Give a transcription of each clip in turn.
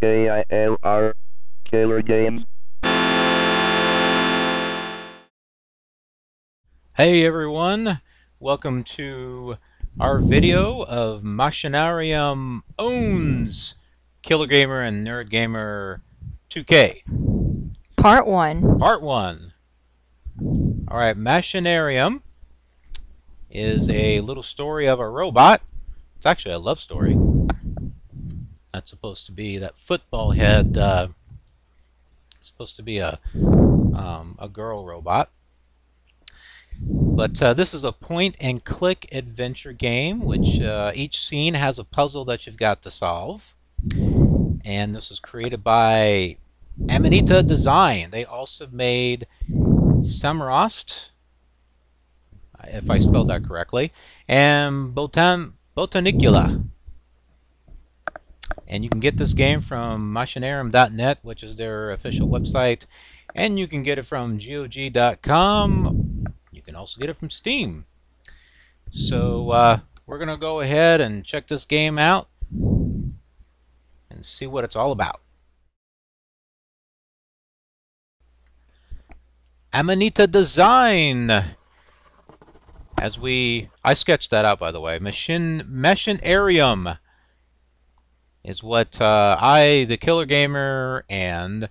K-I-L-R. Killer Games. Hey everyone, welcome to our video of Machinarium owns KILR Gamer and Nerd Gamer 2K, Part 1. part 1. Alright, Machinarium is a little story of a robot. It's actually a love story. That's supposed to be that football head, uh, supposed to be a, um, a girl robot. But uh, this is a point and click adventure game, which uh, each scene has a puzzle that you've got to solve. And this was created by Amanita Design. They also made Samorost, if I spelled that correctly, and Botan Botanicula. And you can get this game from machinarium.net, which is their official website, and you can get it from GOG.com. You can also get it from Steam. So uh, we're going to go ahead and check this game out and see what it's all about. Amanita Design. As we, I sketched that out by the way. Machine Machinarium is what uh, I, the KILR Gamer, and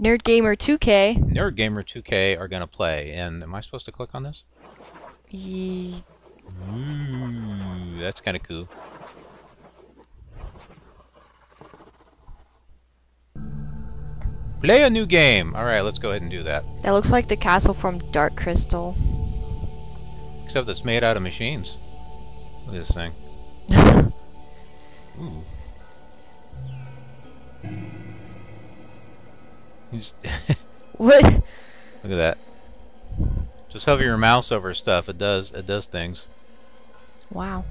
Nerd Gamer 2K. Nerd Gamer 2K are gonna play. And am I supposed to click on this? Ye- Ooh, that's kind of cool. Play a new game. All right, let's go ahead and do that. That looks like the castle from Dark Crystal. Except it's made out of machines. Look at this thing. Ooh. He's- What? Look at that. Just hover your mouse over stuff. It does. It does things. Wow.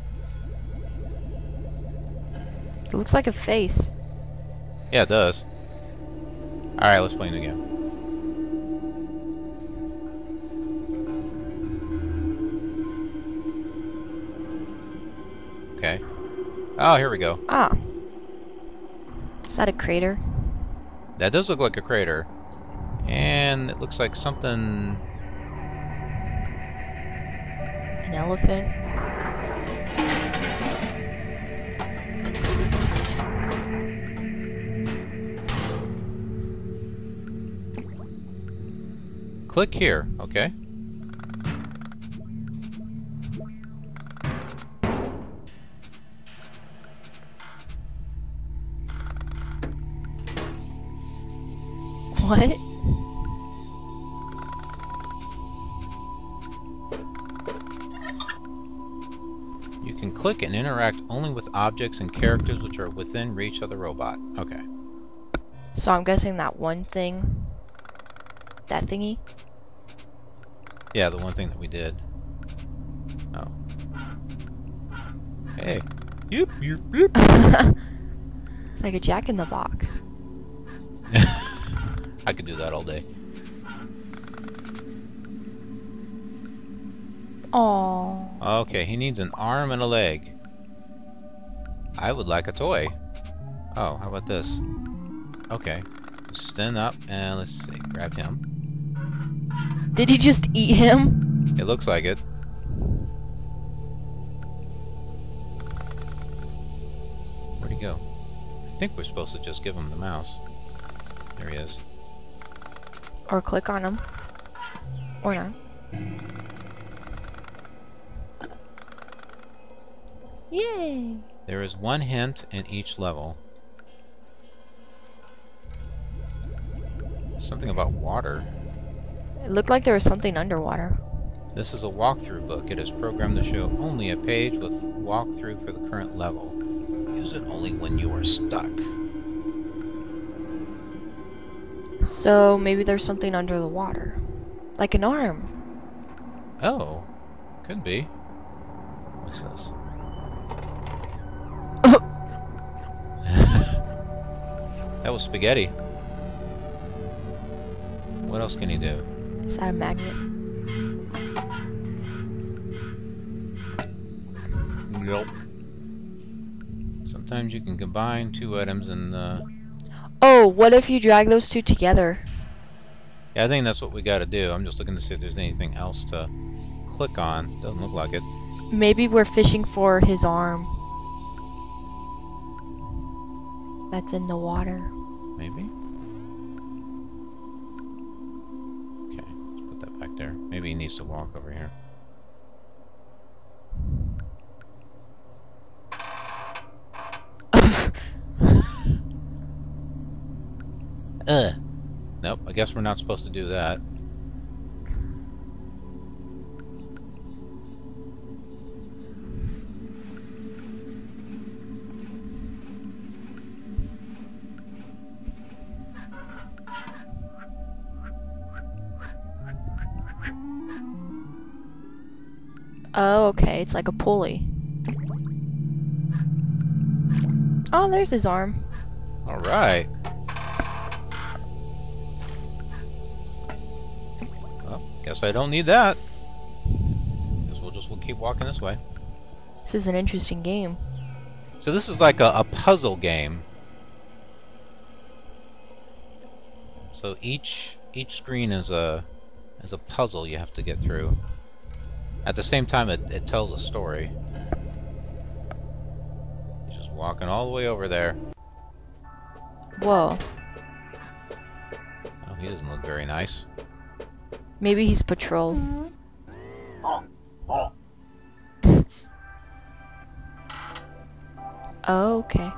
It looks like a face. Yeah, it does. All right, let's play a new game. Okay. Oh, here we go. Ah. Is that a crater? That does look like a crater. And it looks like something... An elephant? Click here, okay? Only with objects and characters which are within reach of the robot. Okay. So I'm guessing that one thing. That thingy? Yeah, the one thing that we did. Oh. Hey. Yep, yep, yep. It's like a jack in the box. I could do that all day. Oh. Okay, he needs an arm and a leg. I would like a toy. Oh, how about this? Okay. Stand up and let's see. Grab him. Did he just eat him? It looks like it. Where'd he go? I think we're supposed to just give him the mouse. There he is. Or click on him? Or not? Yay! There is one hint in each level. Something about water. It looked like there was something underwater. This is a walkthrough book. It is programmed to show only a page with walkthrough for the current level. Use it only when you are stuck. So maybe there's something under the water. Like an arm. Oh, could be. What's this? That was spaghetti. What else can he do? Is that a magnet? Nope. Sometimes you can combine two items and uh, Oh, what if you drag those two together? yeah, I think that's what we got to do. I'm just looking to see if there's anything else to click on. Doesn't look like it. Maybe we're fishing for his arm. That's in the water. Maybe. Okay, let's put that back there. Maybe he needs to walk over here. Ugh. Nope, I guess we're not supposed to do that. Oh, okay. It's like a pulley. Oh, there's his arm. Alright. Well, guess I don't need that. Guess we'll just we'll keep walking this way. This is an interesting game. So this is like a, a puzzle game. So each each screen is a is a puzzle you have to get through. At the same time, it, it tells a story. He's just walking all the way over there. Whoa. Oh, he doesn't look very nice. Maybe he's patrol. oh, okay.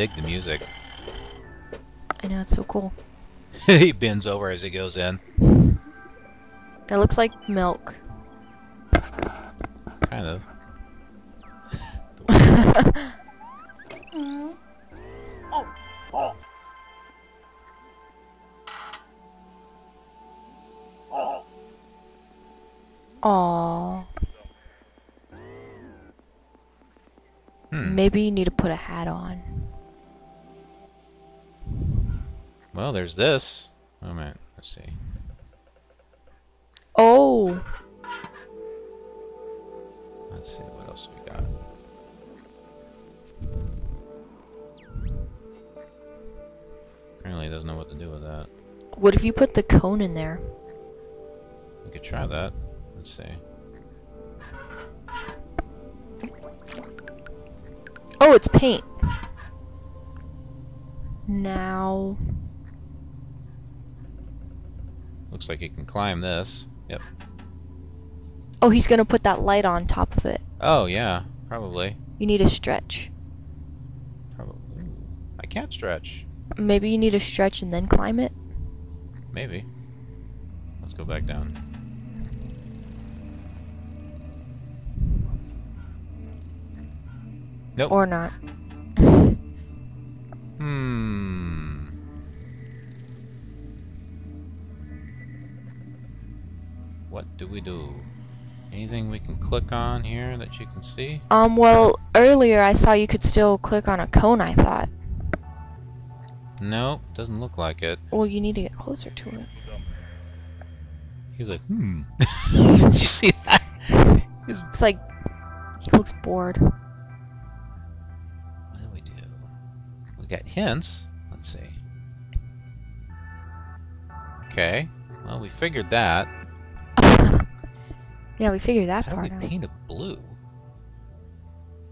Dig the music. I know, it's so cool. he bends over as he goes in. That looks like milk. Kind of. Aww. Hmm. Maybe you need to put a hat on. Well, there's this. Oh man, let's see. Oh! Let's see what else we got. Apparently, he doesn't know what to do with that. What if you put the cone in there? We could try that. Let's see. Oh, it's paint. Now. Looks like he can climb this. Yep. Oh, he's gonna put that light on top of it. Oh yeah, probably. You need a stretch. Probably. I can't stretch. Maybe you need a stretch and then climb it? Maybe. Let's go back down. Nope. Or not. Hmm. What do we do? Anything we can click on here that you can see? Um, well, earlier I saw you could still click on a cone, I thought. Nope, doesn't look like it. Well, you need to get closer to it. He's like, hmm. Did you see that? He's, It's like, he looks bored. what do we do? We got hints. Let's see. Okay. Well, we figured that. Yeah, we figured that out. How do we part out. paint it blue?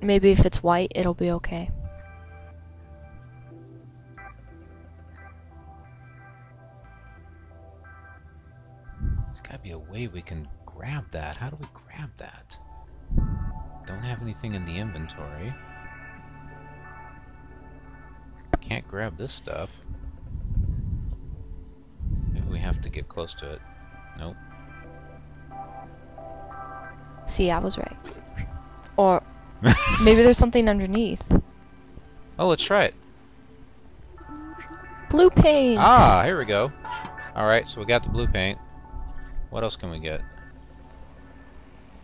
Maybe if it's white, it'll be okay. There's gotta be a way we can grab that. How do we grab that? Don't have anything in the inventory. Can't grab this stuff. Maybe we have to get close to it. Nope. See, I was right. Or maybe there's something underneath. Oh, let's try it. Blue paint! Ah, here we go. Alright, so we got the blue paint. What else can we get?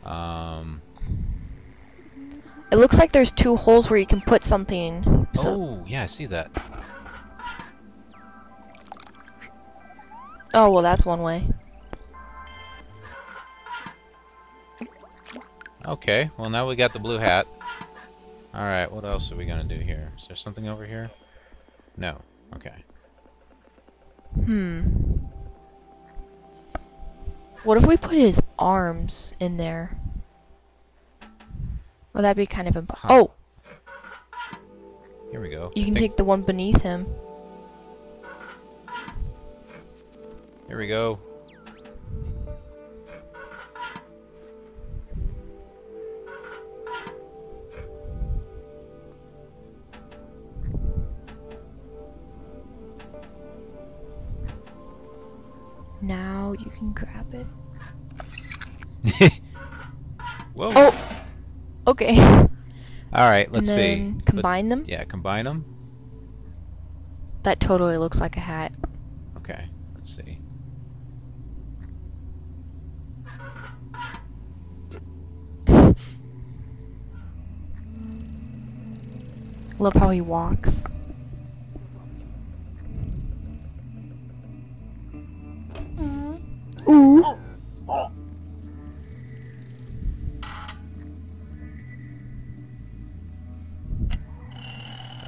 Um. It looks like there's two holes where you can put something. So, Oh, yeah, I see that. Oh, well, that's one way. Okay, well now we got the blue hat. Alright, what else are we gonna do here? Is there something over here? No. Okay. Hmm. What if we put his arms in there? Well, that'd be kind of imp- Huh. Oh, Here we go. you can take the one beneath him. Here we go. Can grab it. Whoa! Oh! Okay. Alright, let's and see. combine them. yeah, combine them. That totally looks like a hat. Okay, let's see. Love how he walks.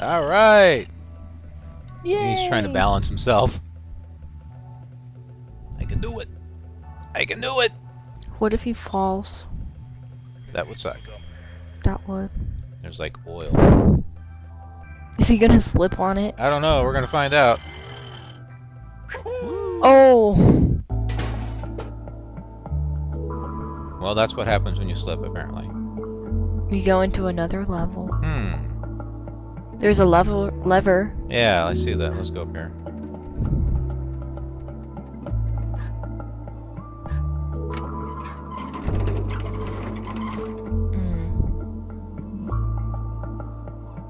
Alright! Yay. He's trying to balance himself. I can do it! I can do it! What if he falls? That would suck. That would. There's like oil. Is he gonna slip on it? I don't know, we're gonna find out. Oh. Well, that's what happens when you slip, apparently. We go into another level. Hmm. There's a level lever. Yeah, I see that. Let's go up here.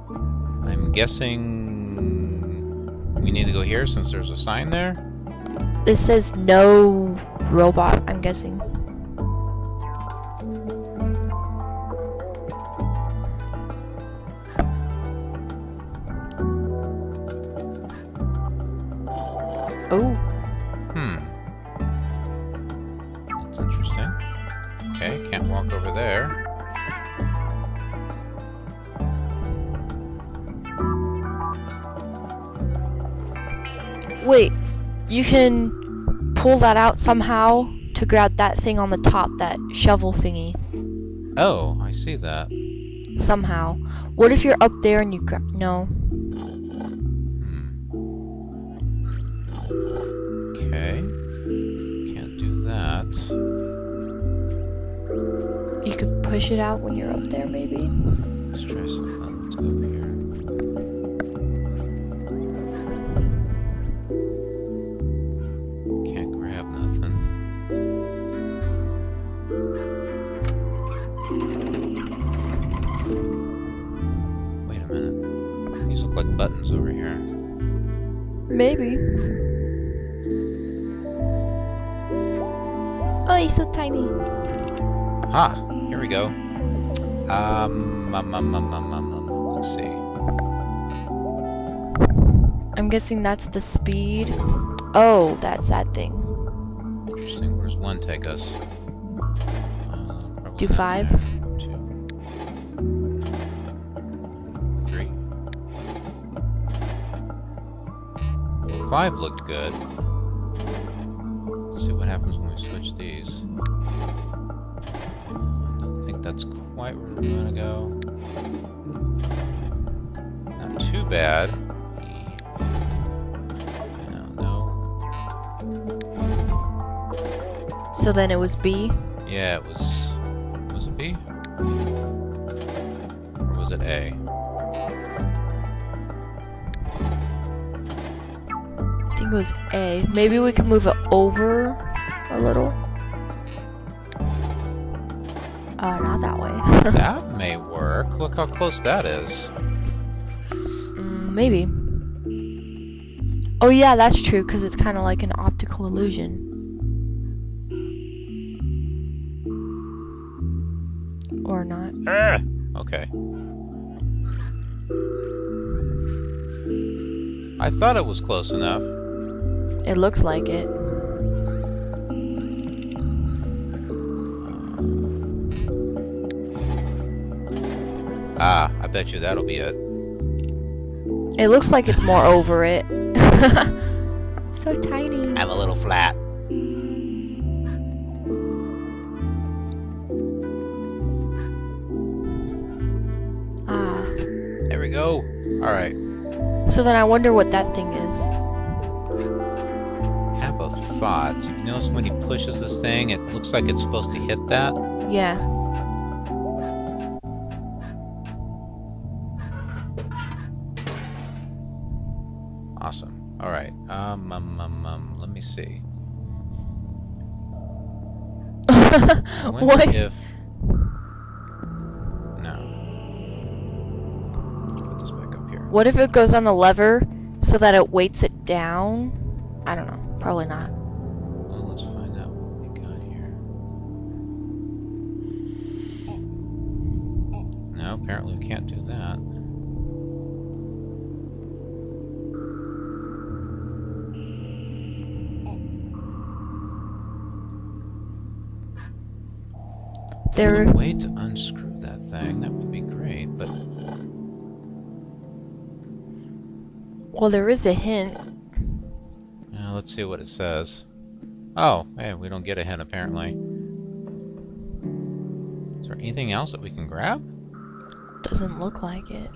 Mm. I'm guessing we need to go here since there's a sign there. This says no robot, I'm guessing. That out somehow to grab that thing on the top, that shovel thingy. Oh, I see that. Somehow. What if you're up there and you grab. No. Okay. Can't do that. You could push it out when you're up there, maybe? Let's try something. Like buttons over here. Maybe. Oh, he's so tiny. Ha! Here we go. Um, um, um, um, um, um, um, let's see. I'm guessing that's the speed. Oh, that's that thing. Interesting. Where does one take us? Uh, Do five? there. 5 looked good. Let's see what happens when we switch these. I don't think that's quite where we want to go. Not too bad. No. So then it was B? Yeah, it was... Was it B? Or was it A? Was A. Maybe we can move it over a little. Oh, not that way. That may work. Look how close that is. Mm, maybe. Oh yeah, that's true, because it's kind of like an optical illusion. Or not. Ah! Okay. I thought it was close enough. It looks like it. Ah, I bet you that'll be it. It looks like it's more over it. so tiny. I'm a little flat. Ah. There we go. Alright. So then I wonder what that thing notice when he pushes this thing, it looks like it's supposed to hit that? Yeah. Awesome. Alright. Um, um, um, um, let me see. What? if... No. Put this back up here. What if it goes on the lever so that it weights it down? I don't know. Probably not. Apparently we can't do that. There. a way to unscrew that thing. That would be great, but Well, there is a hint. uh, let's see what it says. Oh, hey, we don't get a hint apparently. Is there anything else that we can grab? Doesn't look like it.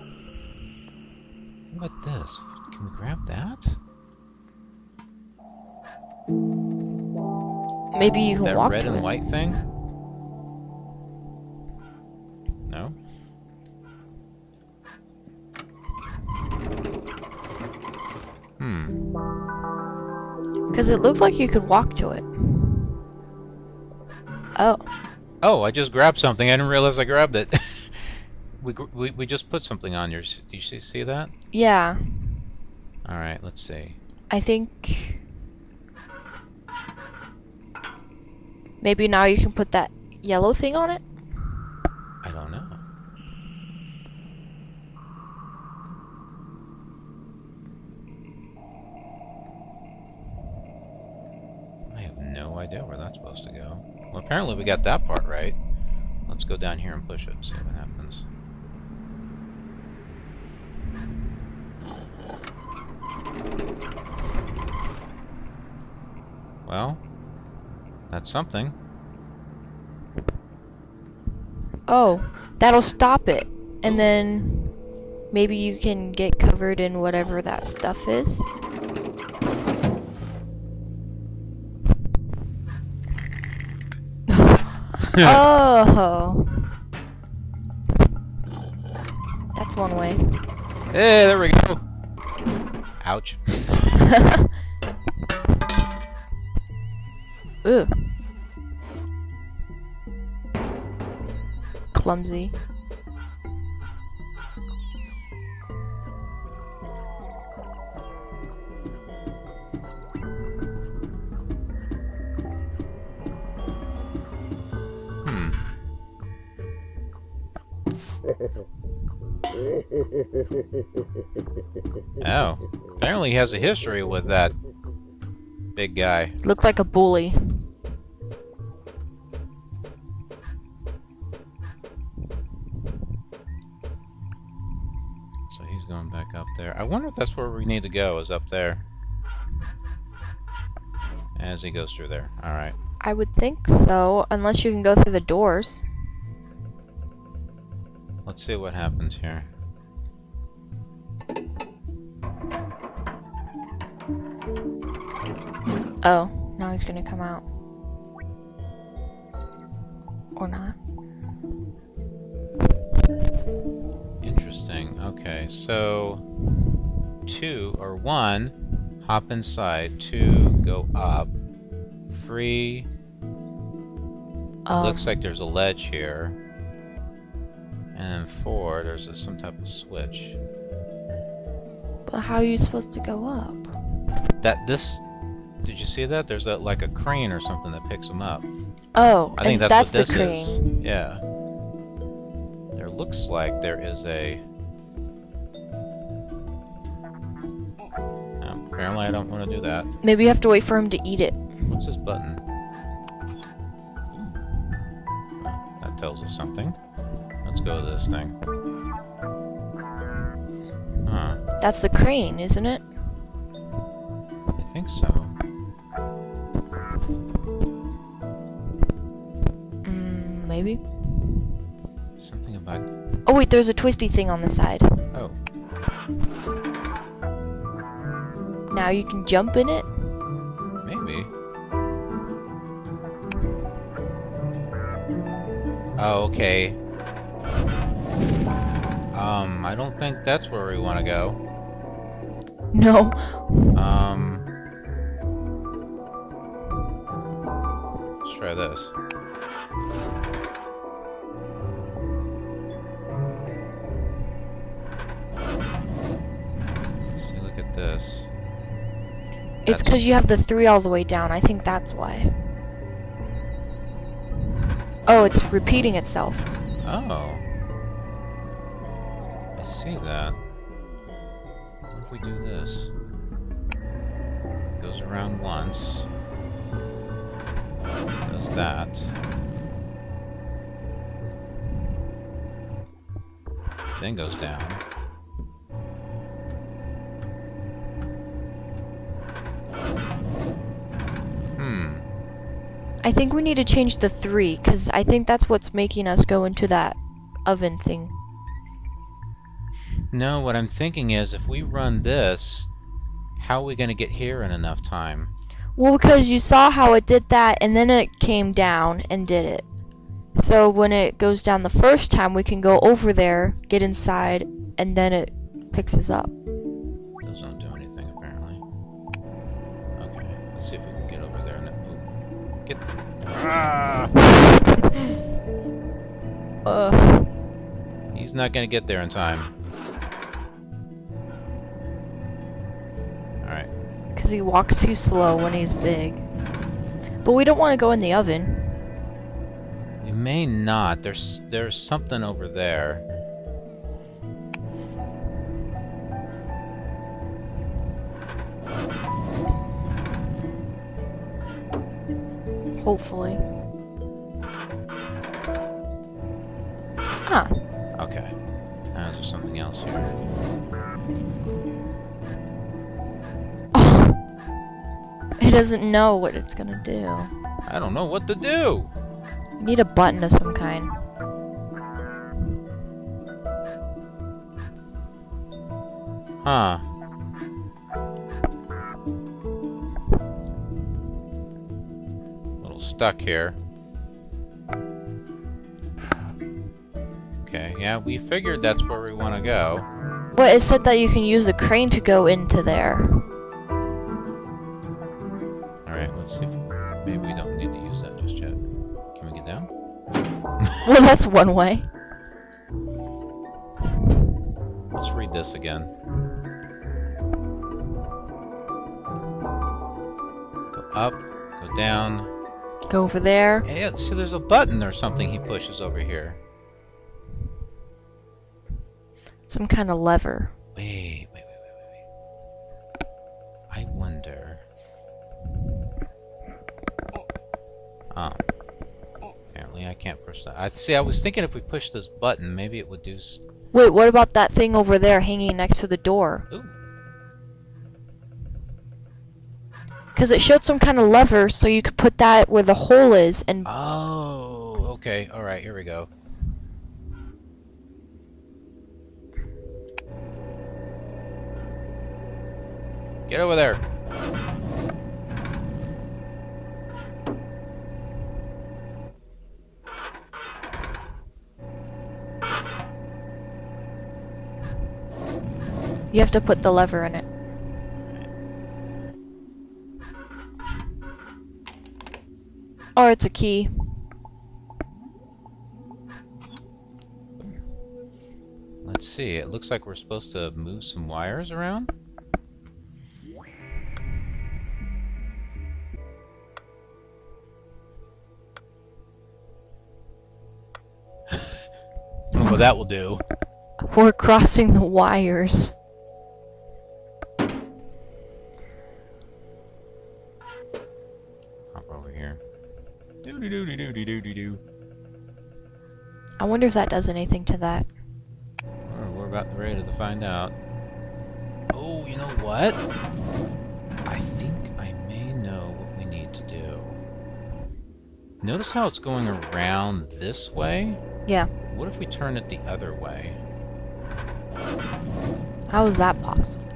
What about this? Can we grab that? Maybe you can that walk red to and it. white thing? No? Hmm. Because it looked like you could walk to it. Oh. Oh, I just grabbed something. I didn't realize I grabbed it. we, we we just put something on yours. Do you see- see that? Yeah. All right, let's see. I think. Maybe now you can put that yellow thing on it? I don't know. I have no idea where that's supposed to go. Well, apparently we got that part right. Let's go down here and push it and see what happens. Well, that's something. Oh. That'll stop it. And then. Maybe you can get covered in whatever that stuff is. oh. That's one way. Hey, there we go. Ouch. Ugh. Clumsy. Hmm. Oh, apparently he has a history with that big guy. Look like a bully. There. I wonder if that's where we need to go, is up there. As he goes through there. Alright. I would think so, unless you can go through the doors. Let's see what happens here. Oh, now he's gonna come out. Or not. Okay, so two or one, hop inside. Two, go up. Three, Um, looks like there's a ledge here. And then four, there's a, some type of switch. But how are you supposed to go up? That this, did you see that? There's a, like a crane or something that picks them up. Oh, I think and that's, that's, what the this crane. is. Yeah. There looks like there is a. apparently, I don't want to do that. Maybe you have to wait for him to eat it. What's this button? That tells us something. Let's go to this thing. Huh. That's the crane, isn't it? I think so. Mm, maybe. Something about. Oh wait, there's a twisty thing on the side. Now you can jump in it. maybe. Oh, okay. Um, I don't think that's where we want to go. No. Um. Because you have the three all the way down. I think that's why. Oh, it's repeating itself. Oh. I see that. What if we do this? Goes around once. Does that. Then goes down. Hmm. I think we need to change the three, because I think that's what's making us go into that oven thing. No, what I'm thinking is if we run this, how are we going to get here in enough time? Well, because you saw how it did that, and then it came down and did it. So when it goes down the first time, we can go over there, get inside, and then it picks us up. Those don't do anything, apparently. Okay, let's see if we can get over there. Get. Ugh. He's not gonna get there in time. Alright. Because he walks too slow when he's big. But we don't want to go in the oven. We may not. There's there's something over there. Hopefully. Ah, Okay. Now is there something else here? oh. It doesn't know what it's gonna do. I don't know what to do! You need a button of some kind. Huh. Stuck here. Okay, yeah, we figured that's where we want to go. Well, it said that you can use the crane to go into there. Alright, let's see if maybe we don't need to use that just yet. Can we get down? Well, that's one way. Let's read this again. Go up, go down. Go over there. Yeah, see there's a button or something he pushes over here. Some kind of lever. Wait, wait, wait, wait, wait, wait. I wonder. Oh. Apparently I can't push that. I see. I was thinking if we push this button, maybe it would do. Wait, what about that thing over there hanging next to the door? Ooh. Because it showed some kind of lever, so you could put that where the hole is, and Oh. Okay. All right. Here we go. Get over there. you have to put the lever in it. Or it's a key. Let's see. It looks like we're supposed to move some wires around. well, that will do. We're crossing the wires. Wonder if that does anything to that. We're, we're about ready to find out. Oh, you know what? I think I may know what we need to do. Notice how it's going around this way? Yeah. What if we turn it the other way? How is that possible?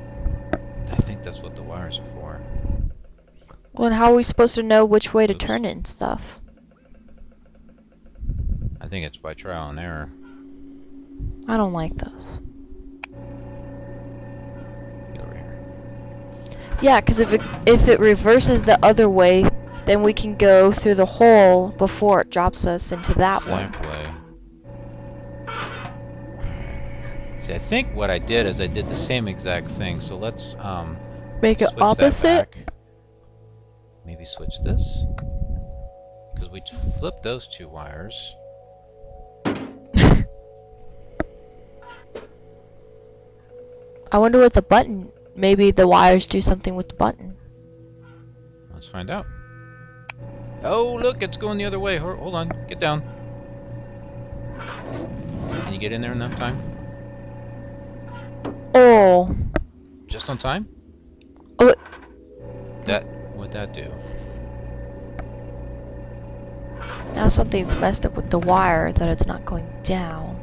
I think that's what the wires are for. Well, and how are we supposed to know which way to Oops. turn it and stuff? I think it's by trial and error. I don't like those. Get over here. Yeah, because if it if it reverses the other way, then we can go through the hole before it drops us into that one. Exactly. See, I think what I did is I did the same exact thing. So let's um Make it opposite. Maybe switch this because we t- flipped those two wires. I wonder what the button. Maybe the wires do something with the button. Let's find out. Oh, look, it's going the other way. Hold on, get down. Can you get in there enough time? Oh, Just on time? Oh, That what'd that do? now something's messed up with the wire that it's not going down.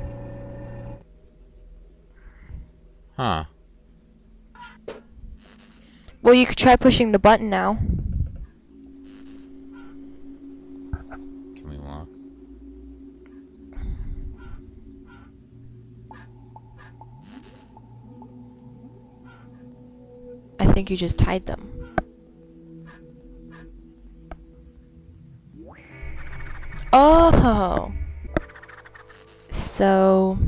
Huh? Well, you could try pushing the button now. Can we walk? I think you just tied them. Oh. So,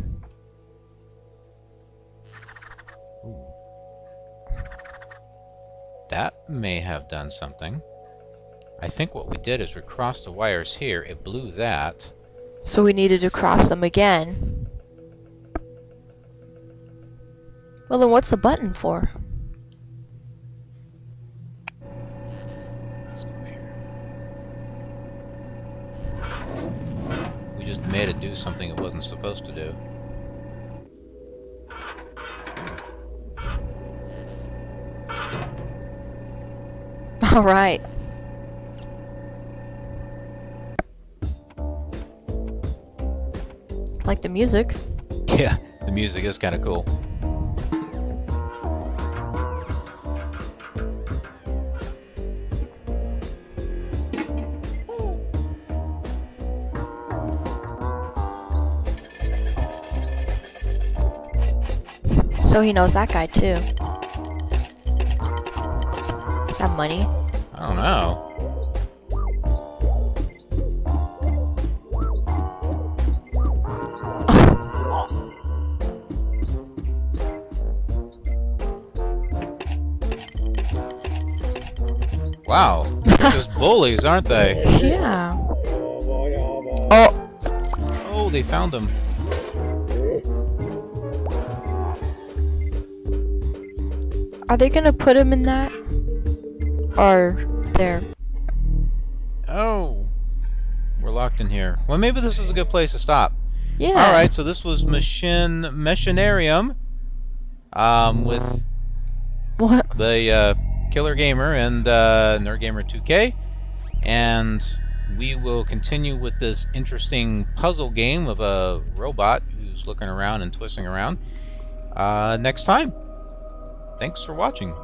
That may have done something. I think what we did is we crossed the wires here. It blew that. so we needed to cross them again. Well, then what's the button for? Let's go here. We just made it do something it wasn't supposed to do. All right. Like the music. Yeah, the music is kind of cool. So he knows that guy too. Is that money? I don't know. Wow, they're just bullies, aren't they? Yeah. Oh, Oh, they found him. are they gonna put him in that? Or there? Oh, we're locked in here. Well, maybe this is a good place to stop. Yeah. All right, so this was Machin Machinarium, um, with What? the uh, KILR Gamer and uh, Nerd Gamer 2K, and we will continue with this interesting puzzle game of a robot who's looking around and twisting around uh, next time. Thanks for watching.